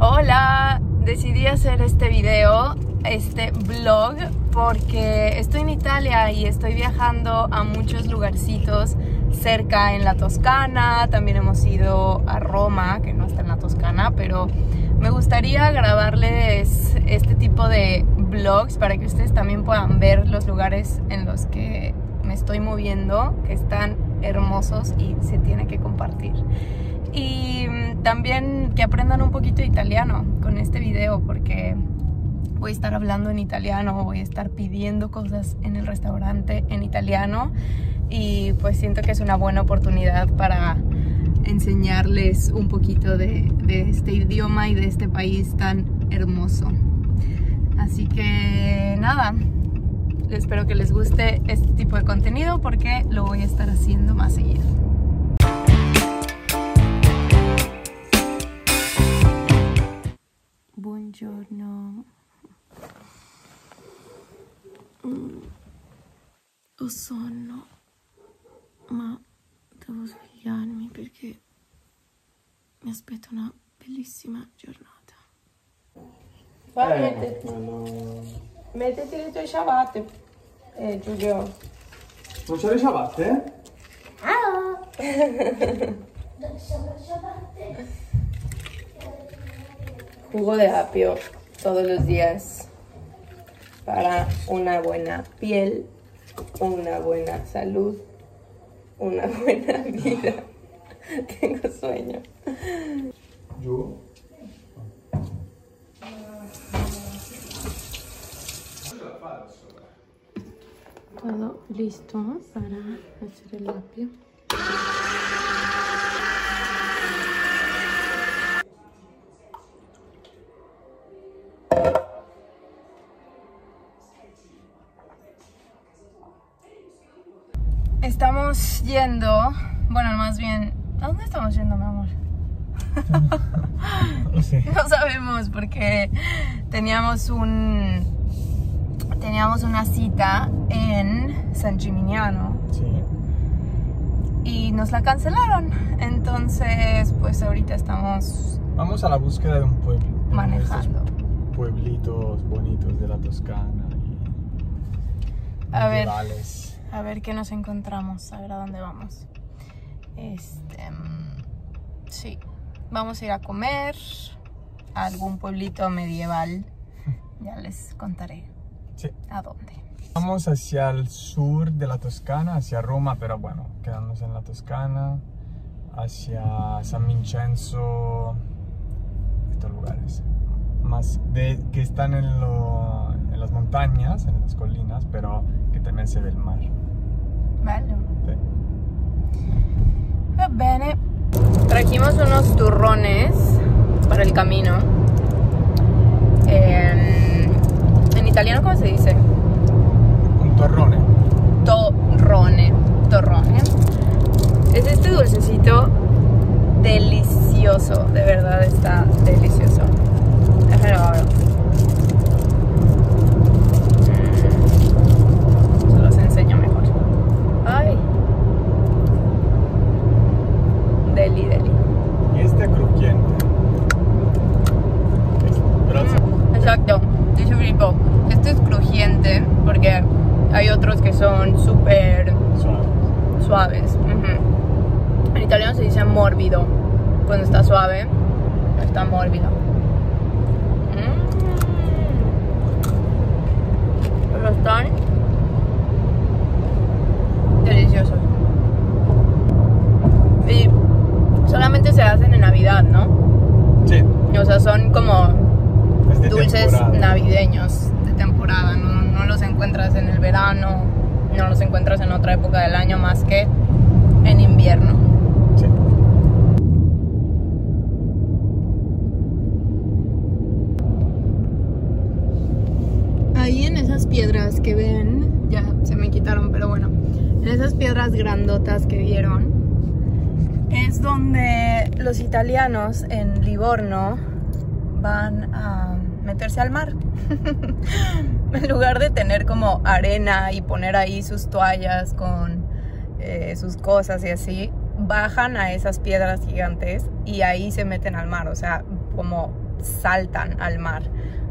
Hola, decidí hacer este video, este vlog, porque estoy en Italia y estoy viajando a muchos lugarcitos cerca en la Toscana, también hemos ido a Roma, que no está en la Toscana, pero me gustaría grabarles este tipo de vlogs para que ustedes también puedan ver los lugares en los que me estoy moviendo, que están hermosos y se tiene que compartir y también que aprendan un poquito italiano con este video porque voy a estar hablando en italiano, voy a estar pidiendo cosas en el restaurante en italiano y pues siento que es una buena oportunidad para enseñarles un poquito de, de este idioma y de este país tan hermoso. Así que nada, espero que les guste este tipo de contenido porque lo voy a estar haciendo más seguido. Buongiorno. Mm, ho sonno, ma devo svegliarmi perché mi aspetta una bellissima giornata. Vai, Eh, mettiti, no. mettiti le tue ciabatte, eh, Giulio. Non c'è le ciabatte? Jugo de apio todos los días para una buena piel, una buena salud, una buena vida. Tengo sueño. Giù. Todo listo para hacer el apio. Yendo, bueno, más bien, ¿a dónde estamos yendo, mi amor? Oh, sì. No sabemos porque teníamos un teníamos una cita en San Gimignano Sì. y nos la cancelaron. Entonces, pues ahorita estamos Vamos a la búsqueda de un pueblo. manejando. Pueblitos bonitos de la Toscana. Y A ver. A ver qué nos encontramos, a ver a dónde vamos. Este, mm, sí, vamos a ir a comer a algún pueblito medieval. Ya les contaré Sí. a dónde. Vamos hacia el sur de la Toscana, hacia Roma, pero bueno, quedándonos en la Toscana, hacia San Vincenzo, estos lugares. Más de, que están en, lo- en las montañas, en las colinas, pero que también se ve el mar. Vale. Sí. Va bene. Trajimos unos turrones para el camino. En, en italiano, ¿cómo se dice? Un torrone. Torrone. Torrone. Es este dulcecito delicioso. De verdad está delicioso. Déjalo. Mm. Se los enseño mejor. Ay. Deli, deli. Y este crujiente. Es- pero Mm, Exacto, Filippo. Este es crujiente porque hay otros que son súper suave. suaves. Ujú. En italiano se dice mórbido. Cuando está suave, está mórbido. Mm. Pero están deliciosos. Y solamente se hacen en Navidad, ¿no? Sí, O sea, son como de dulces temporada. navideños de temporada. No, no los encuentras en el verano, no los encuentras en otra época del año más que en invierno. Sí. Ahí en esas piedras que ven, ya se me quitaron, pero bueno, en esas piedras grandotas que vieron, es donde los italianos en Livorno van a meterse al mar. en lugar de tener como arena y poner ahí sus toallas con eh, sus cosas y así, bajan a esas piedras gigantes y ahí se meten al mar. O sea, como saltan al mar.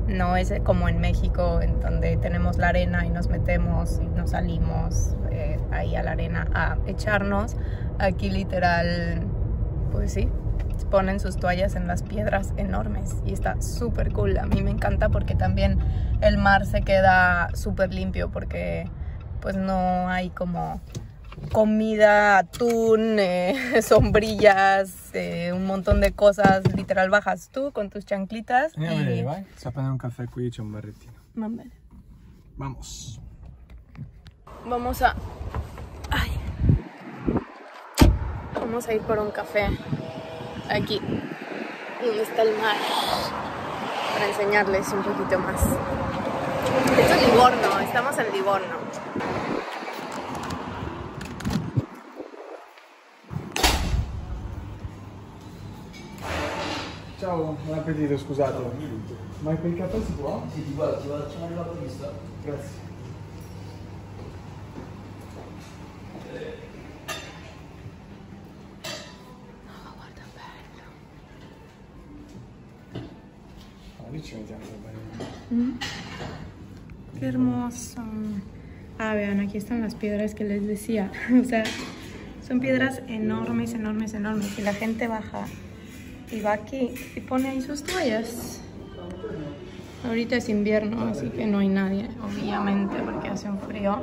No es como en México, en donde tenemos la arena y nos metemos y nos salimos eh, ahí a la arena a echarnos. Aquí literal, pues sí, ponen sus toallas en las piedras enormes y está súper cool. A mí me encanta porque también el mar se queda súper limpio porque pues no hay como comida, atún, eh, sombrillas, eh, un montón de cosas. Literal bajas tú con tus chanclitas. A y... prendendo un qui, c'è un barrettino. Vamos. Vamos a... Ay. Vamos a ir por un café aquí, donde está el mar, para enseñarles un poquito más. Esto es Livorno, estamos en Livorno. Ciao, buon appetito, scusate. Ma per il caffè si può? Sì, ti guarda, ti facciamo arrivare la vista. Grazie. guarda bello. Ah, lì ci mettiamo le balene. Qué hermoso. Ah, vean, aquí están las piedras que les decía. O sea, son piedras enormes, enormes, enormes. Y la gente baja y va aquí y pone ahí sus toallas. Ahorita es invierno, así que no hay nadie, obviamente, porque hace un frío.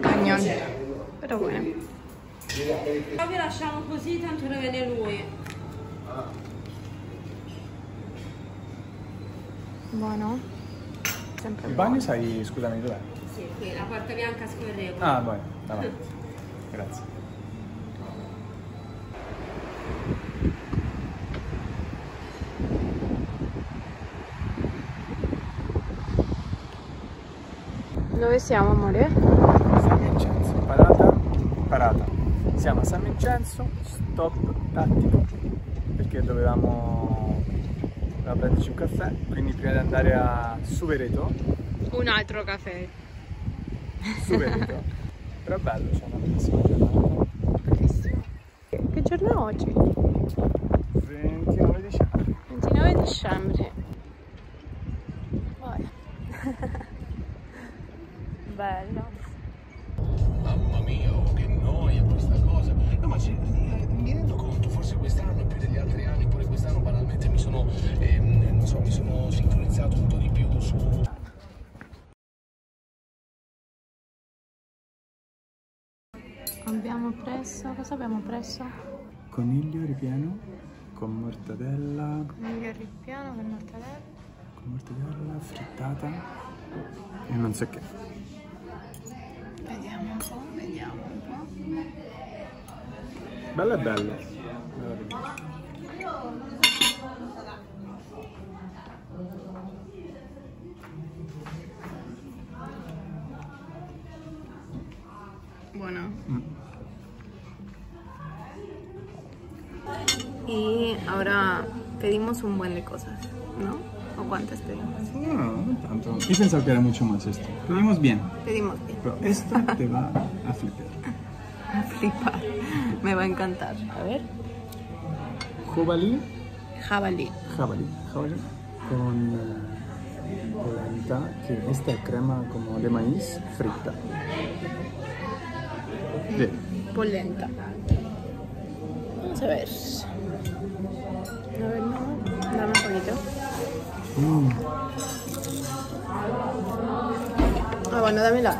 Cañón. Pero bueno. Vi lasciamo così, tanto lo vede lui. Bueno. Sempre Il buono. bagno sai, scusami, dov'è? Sì, qui, la porta bianca scorrevole. Ah, vai, davanti. Grazie. Dove siamo, amore? San Vincenzo, parata, parata. Siamo a San Vincenzo, stop tattico, perché dovevamo, dovevamo prenderci un caffè, quindi prima di andare a Suvereto, Un altro caffè. Suvereto, però è bello, c'è una bellissima giornata, Bellissimo. Che giorno è oggi? 29 dicembre. 29 dicembre. Vai. Bello. Abbiamo preso. Cosa abbiamo preso? Coniglio ripieno con mortadella, Coniglio ripiano con mortadella. con mortadella frittata e non so che. Vediamo un po', vediamo un po'. Bello e bello. Bello Bueno. Mm. Y ahora pedimos un buen de cosas, ¿no? ¿O cuántas pedimos? No, no, no tanto. Yo pensaba que era mucho más esto. Pedimos bien, Pedimos bien. pero esto te va a flipar. A flipar. Me va a encantar. A ver. Jabalí, Jabalí. jabalí, jabalí con eh, polenta, que esta es crema como de maíz frita. Bien. Polenta. Vamos a ver. A ver, no. Dame un poquito. Mm. Ah, bueno, dámela.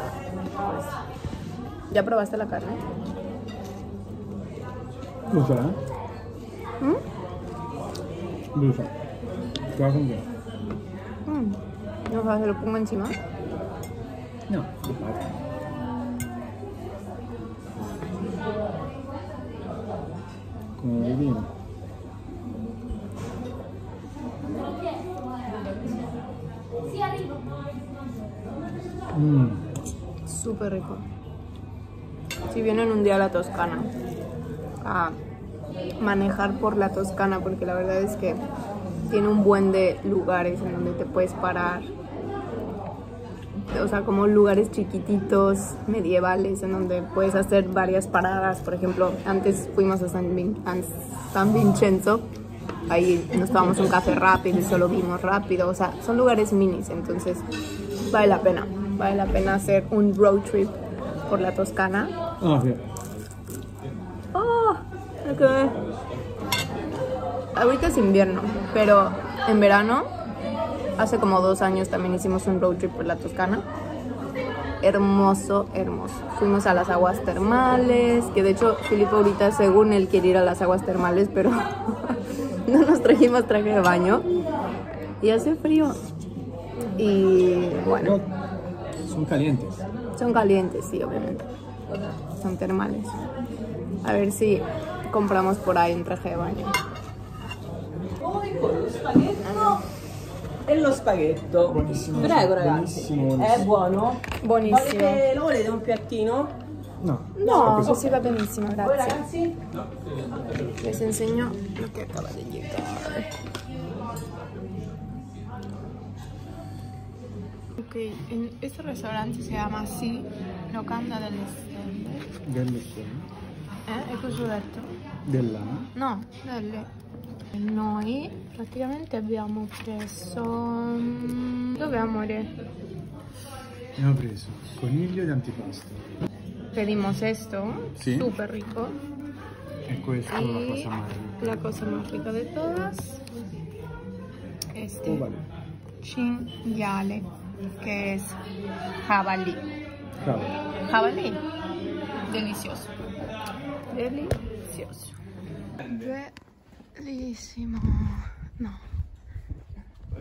¿Ya probaste la carne? Dulce, ¿eh? Dulce. ¿Te va con qué? Mm. No, sea, se lo pongo encima. No. Como divino. Mm. Súper rico. Si vienen un día a la Toscana a manejar por la Toscana, porque la verdad es que tiene un buen de lugares en donde te puedes parar. O sea, como lugares chiquititos, medievales, en donde puedes hacer varias paradas. Por ejemplo, antes fuimos a San, Vin- a San Vincenzo ahí nos tomamos un café rápido y solo vimos rápido. O sea, son lugares minis, entonces vale la pena. Vale la pena hacer un road trip por la Toscana. Ah, sì. Oh, ok. Ahorita es invierno, pero en verano, hace como dos años también hicimos un road trip por la Toscana. Hermoso, hermoso. Fuimos a las aguas termales, que de hecho Filipe ahorita según él quiere ir a las aguas termales, pero no nos trajimos traje de baño. Y hace frío. Y bueno, Sono calientes. son calientes, sí, obviamente. Son termales. A ver si compramos por ahí un traje de baño. E lo spaghetto. Buonissimo, Prego ragazzi. buonissimo. È buono? Buonissimo. Volete, lo volete un piattino? No. No, così va benissimo, Voi grazie. ragazzi? Les enseño lo que acaba llegar. Ok, en este restaurante si chiama así, Locanda delle Stelle. Delle stelle. Eh, è così ho detto? Dell'ana. No, delle. E Noi praticamente abbiamo preso... mm, Dove amore? Abbiamo preso coniglio di antipasto. Pedimos esto, Sí. súper rico. E questa è la cosa más rica. la cosa más rica de todas, este cinghiale, que es jabalí. Bravo. Jabalí, delicioso. Delicioso. Bellísimo. No,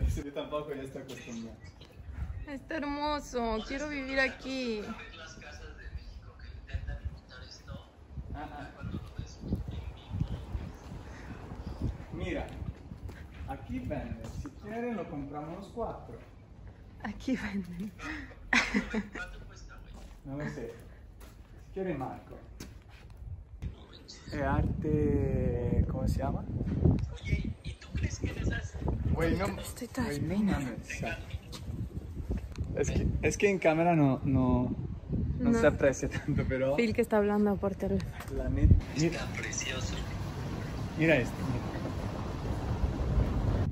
Se tampoco ya está acostumbrado. está hermoso. Quiero vivir aquí. Mira, aquí vende. Si quieren lo compramos cuatro. Aquí venden. Non lo sé. Si quiere Marco. È arte... come si chiama? Güey, no, Estoy toda güey, no mames. Es que, es que en cámara no, no, no, No. se aprecia tanto, pero Phil que está hablando por teléfono. la net... Mira, mira esto.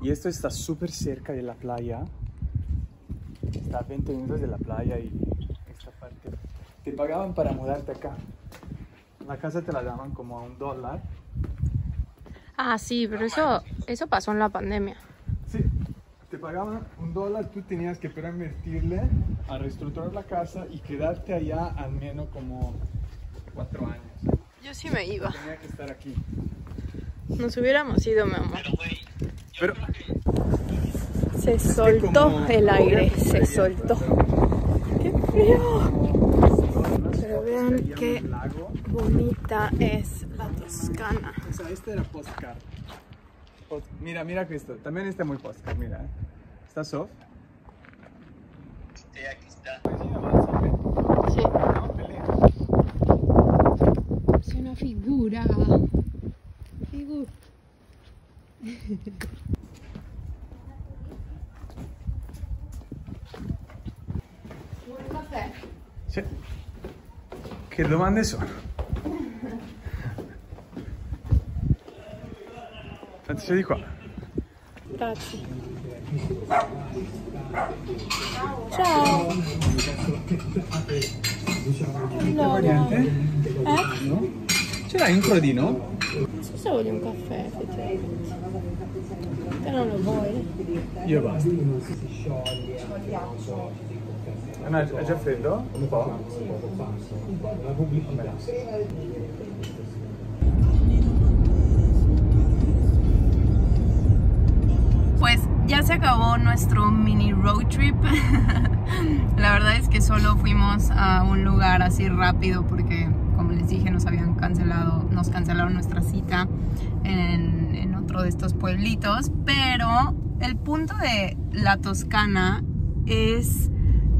Y esto está súper cerca de la playa. Está a 20 minutos de la playa y esta parte. Te pagaban para mudarte acá. La casa te la daban como a un dólar. Ah, sí, pero eso, eso pasó en la pandemia. Sí, te pagaban un dólar, tú tenías que pero invertirle a reestructurar la casa y quedarte allá al menos como cuatro años. Yo sí me iba. Tenía que estar aquí. Nos hubiéramos ido, mi amor. Pero Se soltó el aire, se soltó. ¡Qué frío! Pero vean qué bonita es la Toscana. O sea, este era postcard. Mira, mira esto. También está muy postcard, mira. ¿Está soft? Sí, aquí está. Sí, No, pelea. es una figura. Figura. Un caffè? Sì. Che domande sono? Faccio di qua. Grazie. Ciao. Allora, eh? Ce l'hai un crodino? Non so se voglio un caffè, effettivamente. Te non lo vuoi? Io basta. Ah, no, è già freddo? Un po'? Vabbè. Pues ya se acabó nuestro mini road trip. La verdad es que solo fuimos a un lugar así rápido porque, como les dije, nos habían cancelado, nos cancelaron nuestra cita en, en otro de estos pueblitos. Pero el punto de la Toscana es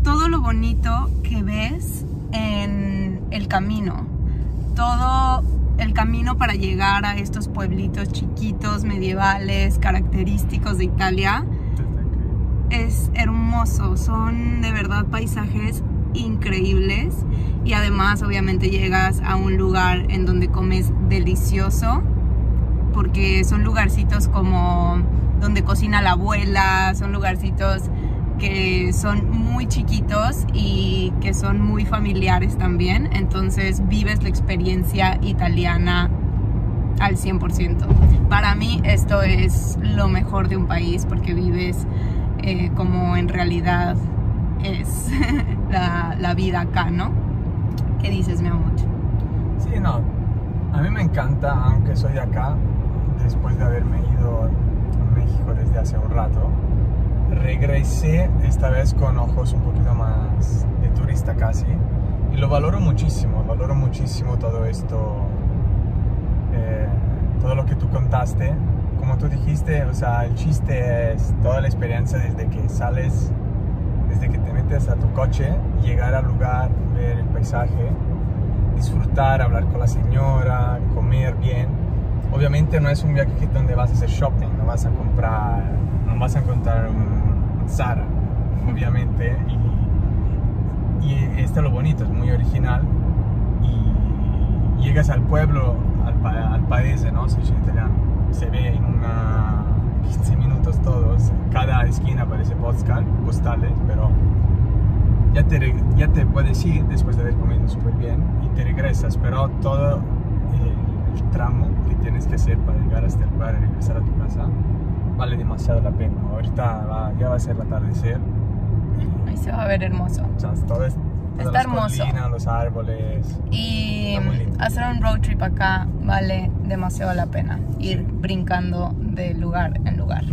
todo lo bonito que ves en el camino. Todo el camino para llegar a estos pueblitos chiquitos, medievales, característicos de Italia es hermoso, son de verdad paisajes increíbles y además obviamente llegas a un lugar en donde comes delicioso porque son lugarcitos como donde cocina la abuela, son lugarcitos que son muy chiquitos y que son muy familiares también, entonces vives la experiencia italiana al 100%. Para mí esto es lo mejor de un país porque vives eh, como en realidad es la, vida acá, ¿no? ¿Qué dices, mi amor? Sí, no. A mí me encanta, aunque soy de acá, después de haberme ido a México desde hace un rato, regresé esta vez con ojos un poquito más de turista casi. Y lo valoro muchísimo, valoro muchísimo todo esto, eh, todo lo que tú contaste. Como tú dijiste, o sea, el chiste es toda la experiencia desde que sales, desde que te metes a tu coche, llegar al lugar, ver el paisaje, disfrutar, hablar con la señora, comer bien. Obviamente no es un viaje donde vas a hacer shopping, no vas a comprar, no vas a encontrar un Zara, obviamente. Y, y este es lo bonito, es muy original. Y llegas al pueblo, al, pa- al paese, ¿no? Dice en italiano. Se ve en una 15 minutos todos. Cada esquina parece postcard, postales, pero ya te, ya te puedes ir después de haber comido súper bien y te regresas, pero todo el, el tramo que tienes que hacer para llegar hasta el lugar y regresar a tu casa vale demasiado la pena. Ahorita va- ya va a ser el atardecer y Ahí se va a ver hermoso. o sea, todo es, Está las hermoso. colinas, los árboles. Y hacer un road trip acá vale demasiado la pena. Ir brincando de lugar en lugar.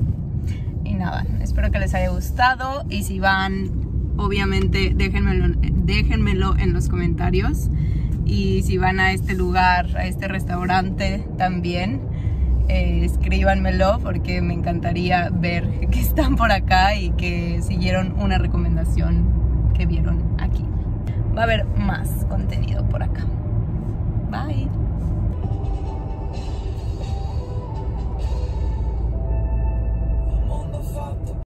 Y nada, espero que les haya gustado. Y si van, obviamente déjenmelo, déjenmelo en los comentarios. Y si van a este lugar, a este restaurante también, eh, escríbanmelo porque me encantaría ver que están por acá y que siguieron una recomendación que vieron aquí va a haber más contenido por acá. Bye.